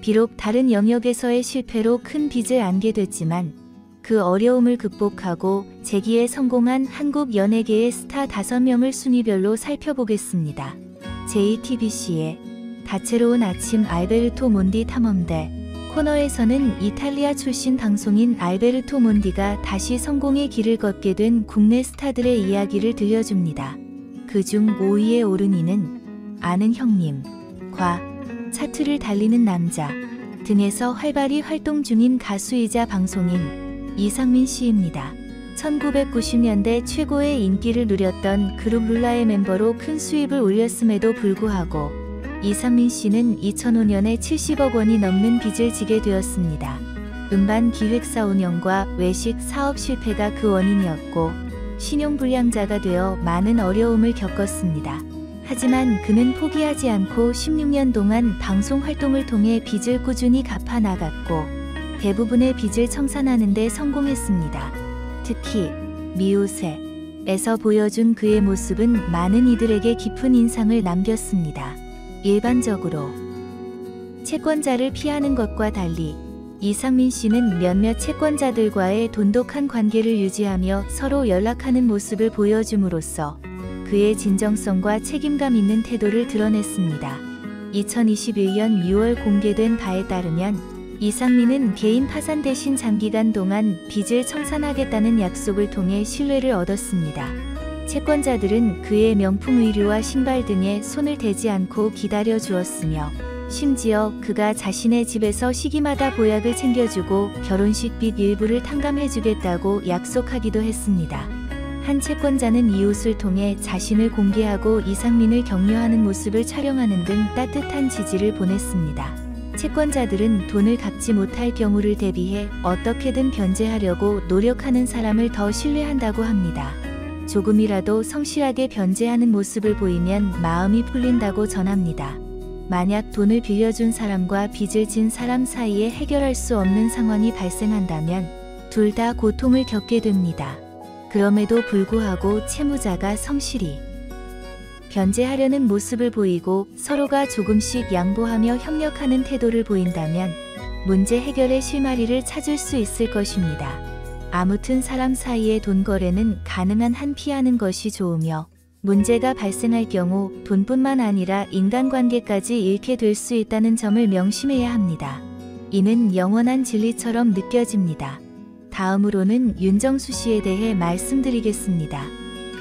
비록 다른 영역에서의 실패로 큰 빚을 안게 됐지만 그 어려움을 극복하고 재기에 성공한 한국 연예계의 스타 5명을 순위별로 살펴보겠습니다. JTBC의 다채로운 아침 알베르토 몬디 탐험대 코너에서는 이탈리아 출신 방송인 알베르토 몬디가 다시 성공의 길을 걷게 된 국내 스타들의 이야기를 들려줍니다. 그중 5위에 오른 이는 아는 형님, 과, 차트를 달리는 남자 등에서 활발히 활동 중인 가수이자 방송인 이상민 씨입니다. 1990년대 최고의 인기를 누렸던 그룹 룰라의 멤버로 큰 수입을 올렸음에도 불구하고 이상민 씨는 2005년에 70억 원이 넘는 빚을 지게 되었습니다. 음반 기획사 운영과 외식 사업 실패가 그 원인이었고 신용불량자가 되어 많은 어려움을 겪었습니다. 하지만 그는 포기하지 않고 16년 동안 방송 활동을 통해 빚을 꾸준히 갚아 나갔고 대부분의 빚을 청산하는 데 성공했습니다. 특히 미우새에서 보여준 그의 모습은 많은 이들에게 깊은 인상을 남겼습니다. 일반적으로 채권자를 피하는 것과 달리 이상민 씨는 몇몇 채권자들과의 돈독한 관계를 유지하며 서로 연락하는 모습을 보여줌으로써 그의 진정성과 책임감 있는 태도를 드러냈습니다. 2021년 6월 공개된 바에 따르면 이상민은 개인 파산 대신 장기간 동안 빚을 청산하겠다는 약속을 통해 신뢰를 얻었습니다. 채권자들은 그의 명품 의류와 신발 등에 손을 대지 않고 기다려 주었으며 심지어 그가 자신의 집에서 시기마다 보약을 챙겨주고 결혼식 빚 일부를 탕감해주겠다고 약속하기도 했습니다. 한 채권자는 이웃을 통해 자신을 공개하고 이상민을 격려하는 모습을 촬영하는 등 따뜻한 지지를 보냈습니다. 채권자들은 돈을 갚지 못할 경우를 대비해 어떻게든 변제하려고 노력하는 사람을 더 신뢰한다고 합니다. 조금이라도 성실하게 변제하는 모습을 보이면 마음이 풀린다고 전합니다. 만약 돈을 빌려준 사람과 빚을 진 사람 사이에 해결할 수 없는 상황이 발생한다면 둘 다 고통을 겪게 됩니다. 그럼에도 불구하고 채무자가 성실히 변제하려는 모습을 보이고 서로가 조금씩 양보하며 협력하는 태도를 보인다면 문제 해결의 실마리를 찾을 수 있을 것입니다. 아무튼 사람 사이의 돈 거래는 가능한 한 피하는 것이 좋으며 문제가 발생할 경우 돈뿐만 아니라 인간관계까지 잃게 될 수 있다는 점을 명심해야 합니다. 이는 영원한 진리처럼 느껴집니다. 다음으로는 윤정수 씨에 대해 말씀드리겠습니다.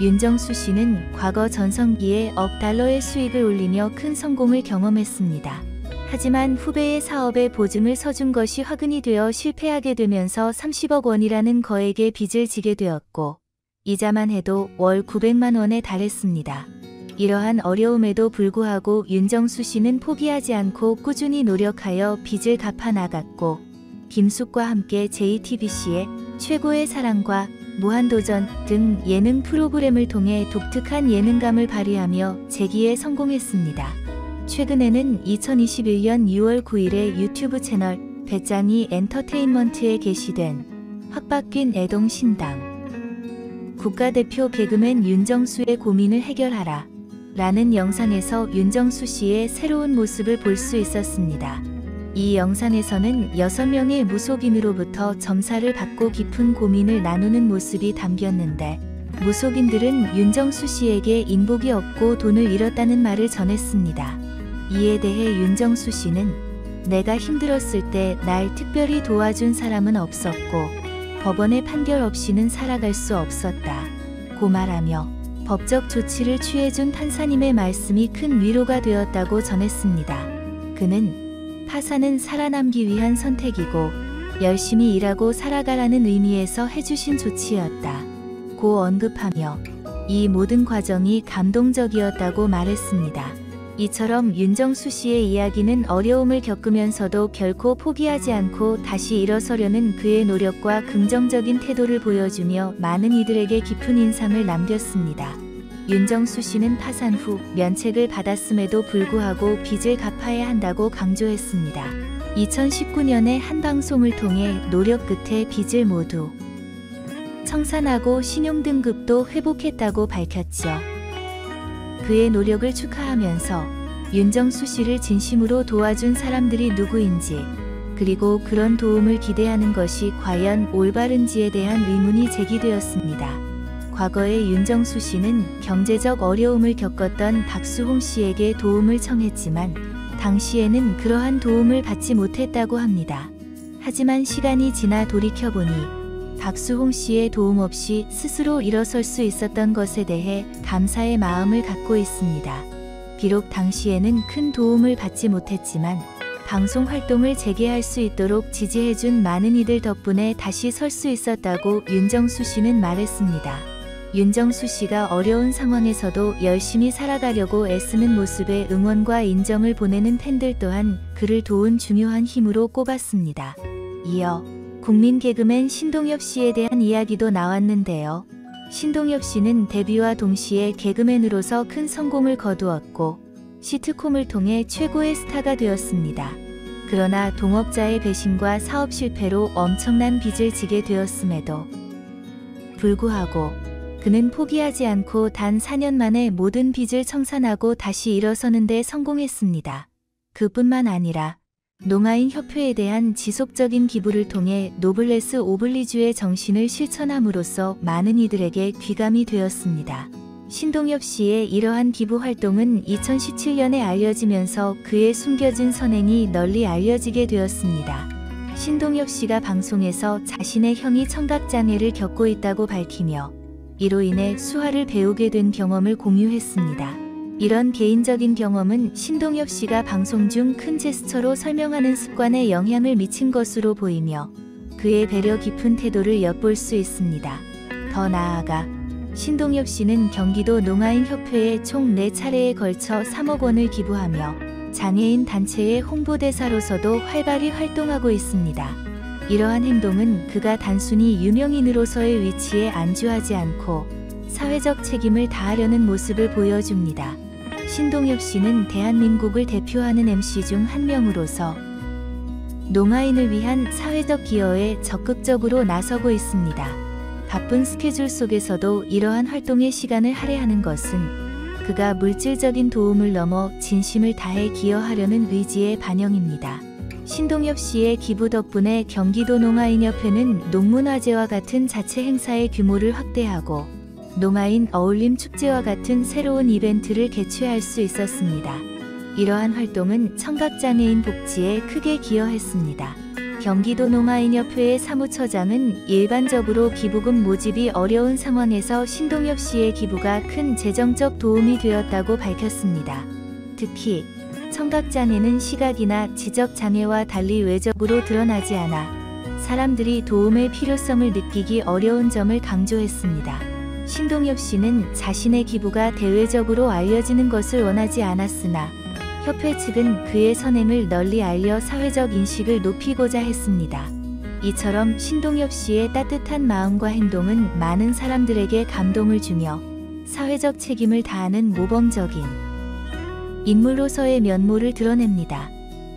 윤정수 씨는 과거 전성기에 억 달러의 수익을 올리며 큰 성공을 경험했습니다. 하지만 후배의 사업에 보증을 서준 것이 화근이 되어 실패하게 되면서 30억 원이라는 거액의 빚을 지게 되었고 이자만 해도 월 900만 원에 달했습니다. 이러한 어려움에도 불구하고 윤정수 씨는 포기하지 않고 꾸준히 노력하여 빚을 갚아 나갔고 김숙과 함께 JTBC의 최고의 사랑과 무한도전 등 예능 프로그램을 통해 독특한 예능감을 발휘하며 재기에 성공했습니다. 최근에는 2021년 6월 9일에 유튜브 채널 배짱이 엔터테인먼트에 게시된 확바뀐 애동 신당 국가대표 개그맨 윤정수의 고민을 해결하라 라는 영상에서 윤정수 씨의 새로운 모습을 볼 수 있었습니다. 이 영상에서는 6명의 무속인으로부터 점사를 받고 깊은 고민을 나누는 모습이 담겼는데 무속인들은 윤정수 씨에게 인복이 없고 돈을 잃었다는 말을 전했습니다. 이에 대해 윤정수 씨는 내가 힘들었을 때 날 특별히 도와준 사람은 없었고 법원의 판결 없이는 살아갈 수 없었다. 고 말하며 법적 조치를 취해준 판사님의 말씀이 큰 위로가 되었다고 전했습니다. 그는 파산은 살아남기 위한 선택이고 열심히 일하고 살아가라는 의미에서 해주신 조치였다. 고 언급하며 이 모든 과정이 감동적이었다고 말했습니다. 이처럼 윤정수 씨의 이야기는 어려움을 겪으면서도 결코 포기하지 않고 다시 일어서려는 그의 노력과 긍정적인 태도를 보여주며 많은 이들에게 깊은 인상을 남겼습니다. 윤정수 씨는 파산 후 면책을 받았음에도 불구하고 빚을 갚아야 한다고 강조했습니다. 2019년에 한 방송을 통해 노력 끝에 빚을 모두 청산하고 신용등급도 회복했다고 밝혔죠. 그의 노력을 축하하면서 윤정수 씨를 진심으로 도와준 사람들이 누구인지, 그리고 그런 도움을 기대하는 것이 과연 올바른지에 대한 의문이 제기되었습니다. 과거에 윤정수 씨는 경제적 어려움을 겪었던 박수홍 씨에게 도움을 청했지만, 당시에는 그러한 도움을 받지 못했다고 합니다. 하지만 시간이 지나 돌이켜보니 박수홍 씨의 도움 없이 스스로 일어설 수 있었던 것에 대해 감사의 마음을 갖고 있습니다. 비록 당시에는 큰 도움을 받지 못했지만 방송 활동을 재개할 수 있도록 지지해준 많은 이들 덕분에 다시 설 수 있었다고 윤정수 씨는 말했습니다. 윤정수 씨가 어려운 상황에서도 열심히 살아가려고 애쓰는 모습에 응원과 인정을 보내는 팬들 또한 그를 도운 중요한 힘으로 꼽았습니다. 이어 국민 개그맨 신동엽 씨에 대한 이야기도 나왔는데요. 신동엽 씨는 데뷔와 동시에 개그맨으로서 큰 성공을 거두었고 시트콤을 통해 최고의 스타가 되었습니다. 그러나 동업자의 배신과 사업 실패로 엄청난 빚을 지게 되었음에도 불구하고 그는 포기하지 않고 단 4년 만에 모든 빚을 청산하고 다시 일어서는 데 성공했습니다. 그뿐만 아니라 농아인 협회에 대한 지속적인 기부를 통해 노블레스 오블리주의 정신을 실천함으로써 많은 이들에게 귀감이 되었습니다. 신동엽 씨의 이러한 기부 활동은 2017년에 알려지면서 그의 숨겨진 선행이 널리 알려지게 되었습니다. 신동엽 씨가 방송에서 자신의 형이 청각장애를 겪고 있다고 밝히며 이로 인해 수화를 배우게 된 경험을 공유했습니다. 이런 개인적인 경험은 신동엽 씨가 방송 중 큰 제스처로 설명하는 습관에 영향을 미친 것으로 보이며 그의 배려 깊은 태도를 엿볼 수 있습니다. 더 나아가 신동엽 씨는 경기도 농아인 협회에 총 4차례에 걸쳐 3억 원을 기부하며 장애인 단체의 홍보대사로서도 활발히 활동하고 있습니다. 이러한 행동은 그가 단순히 유명인으로서의 위치에 안주하지 않고 사회적 책임을 다하려는 모습을 보여줍니다. 신동엽 씨는 대한민국을 대표하는 MC 중 한 명으로서 농아인을 위한 사회적 기여에 적극적으로 나서고 있습니다. 바쁜 스케줄 속에서도 이러한 활동에 시간을 할애하는 것은 그가 물질적인 도움을 넘어 진심을 다해 기여하려는 의지의 반영입니다. 신동엽 씨의 기부 덕분에 경기도 농아인협회는 농문화제와 같은 자체 행사의 규모를 확대하고 농아인 어울림 축제와 같은 새로운 이벤트를 개최할 수 있었습니다. 이러한 활동은 청각장애인 복지에 크게 기여했습니다. 경기도 농아인협회의 사무처장은 일반적으로 기부금 모집이 어려운 상황에서 신동엽 씨의 기부가 큰 재정적 도움이 되었다고 밝혔습니다. 특히 청각장애는 시각이나 지적장애와 달리 외적으로 드러나지 않아 사람들이 도움의 필요성을 느끼기 어려운 점을 강조했습니다. 신동엽 씨는 자신의 기부가 대외적으로 알려지는 것을 원하지 않았으나 협회 측은 그의 선행을 널리 알려 사회적 인식을 높이고자 했습니다. 이처럼 신동엽 씨의 따뜻한 마음과 행동은 많은 사람들에게 감동을 주며 사회적 책임을 다하는 모범적인 인물로서의 면모를 드러냅니다.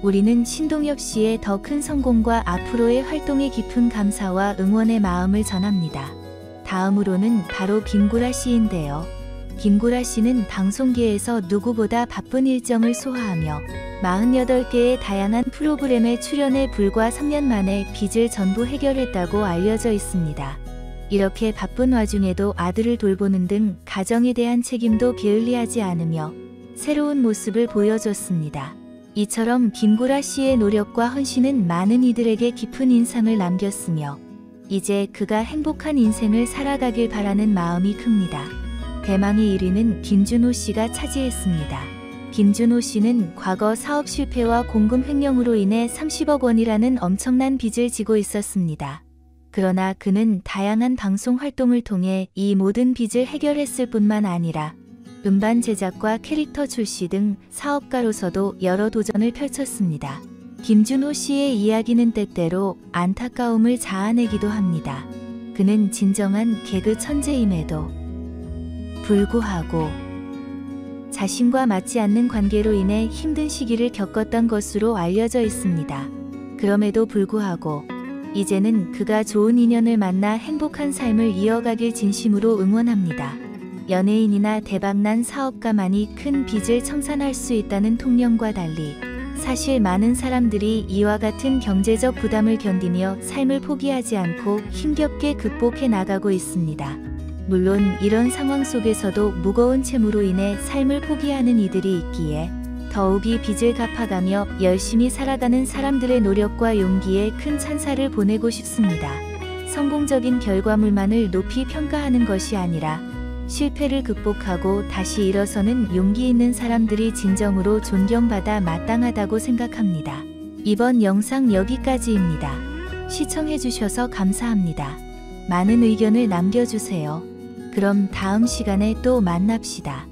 우리는 신동엽 씨의 더 큰 성공과 앞으로의 활동에 깊은 감사와 응원의 마음을 전합니다. 다음으로는 바로 김구라 씨인데요. 김구라 씨는 방송계에서 누구보다 바쁜 일정을 소화하며 48개의 다양한 프로그램에 출연해 불과 3년 만에 빚을 전부 해결했다고 알려져 있습니다. 이렇게 바쁜 와중에도 아들을 돌보는 등 가정에 대한 책임도 게을리하지 않으며 새로운 모습을 보여줬습니다. 이처럼 김구라 씨의 노력과 헌신은 많은 이들에게 깊은 인상을 남겼으며 이제 그가 행복한 인생을 살아가길 바라는 마음이 큽니다. 대망의 1위는 김준호 씨가 차지했습니다. 김준호 씨는 과거 사업 실패와 공금 횡령으로 인해 30억 원이라는 엄청난 빚을 지고 있었습니다. 그러나 그는 다양한 방송 활동을 통해 이 모든 빚을 해결했을 뿐만 아니라 음반 제작과 캐릭터 출시 등 사업가로서도 여러 도전을 펼쳤습니다. 김준호 씨의 이야기는 때때로 안타까움을 자아내기도 합니다. 그는 진정한 개그 천재임에도 불구하고 자신과 맞지 않는 관계로 인해 힘든 시기를 겪었던 것으로 알려져 있습니다. 그럼에도 불구하고 이제는 그가 좋은 인연을 만나 행복한 삶을 이어가길 진심으로 응원합니다. 연예인이나 대박난 사업가만이 큰 빚을 청산할 수 있다는 통념과 달리 사실 많은 사람들이 이와 같은 경제적 부담을 견디며 삶을 포기하지 않고 힘겹게 극복해 나가고 있습니다. 물론 이런 상황 속에서도 무거운 채무로 인해 삶을 포기하는 이들이 있기에 더욱이 빚을 갚아가며 열심히 살아가는 사람들의 노력과 용기에 큰 찬사를 보내고 싶습니다. 성공적인 결과물만을 높이 평가하는 것이 아니라 실패를 극복하고 다시 일어서는 용기 있는 사람들이 진정으로 존경받아 마땅하다고 생각합니다. 이번 영상 여기까지입니다. 시청해주셔서 감사합니다. 많은 의견을 남겨주세요. 그럼 다음 시간에 또 만납시다.